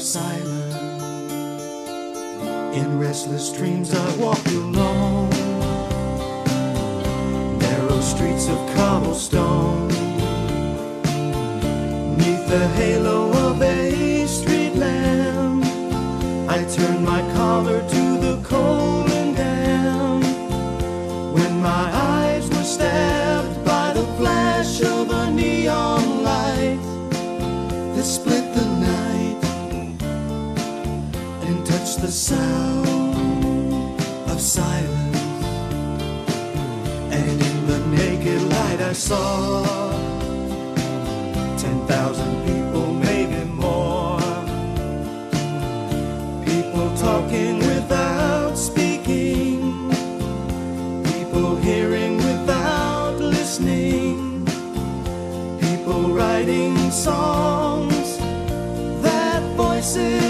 silence. In restless dreams, I walk alone, narrow streets of cobblestone, neath the halo of a the sound of silence. And in the naked light, I saw ten thousand people, maybe more. People talking without speaking. People hearing without listening. People writing songs that voices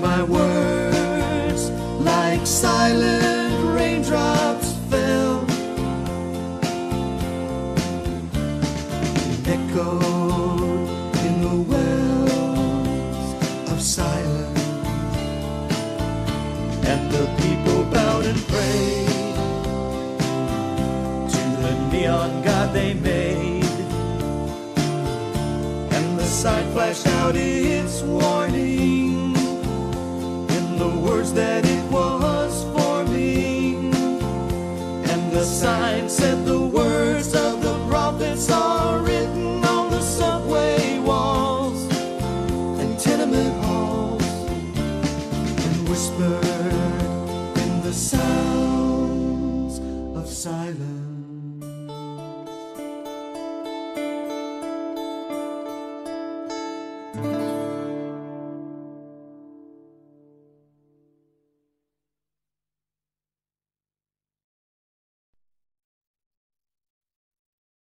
my words, like silent raindrops, fell. and Echoed in the wells of silence. And the people bowed and prayed to the neon god they made. And the sign flashed out its warning the words that it was forming. And the sign said the words of the prophets are written on the subway walls and tenement halls and whispered in the sounds of silence.